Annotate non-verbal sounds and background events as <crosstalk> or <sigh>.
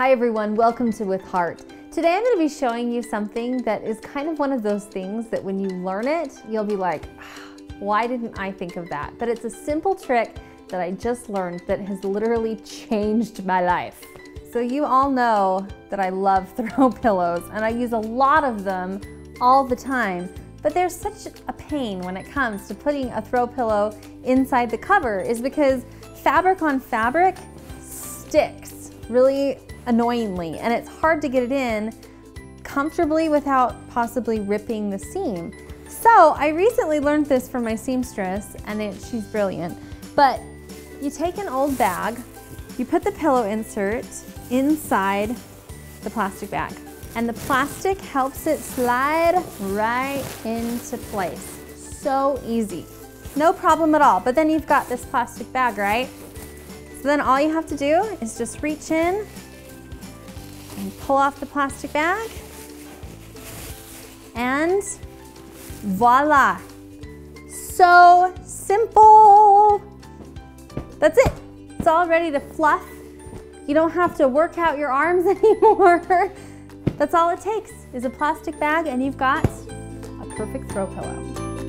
Hi everyone, welcome to With Heart. Today I'm going to be showing you something that is kind of one of those things that when you learn it, you'll be like, ah, why didn't I think of that? But it's a simple trick that I just learned that has literally changed my life. So you all know that I love <laughs> throw pillows and I use a lot of them all the time. But there's such a pain when it comes to putting a throw pillow inside the cover is because fabric on fabric sticks really annoyingly and it's hard to get it in comfortably without possibly ripping the seam. So I recently learned this from my seamstress and it, she's brilliant. But you take an old bag, you put the pillow insert inside the plastic bag and the plastic helps it slide right into place. So easy. No problem at all. But then you've got this plastic bag, right? So then all you have to do is just reach in and pull off the plastic bag. And voila. So simple. That's it. It's all ready to fluff. You don't have to work out your arms <laughs> anymore. That's all it takes is a plastic bag and you've got a perfect throw pillow.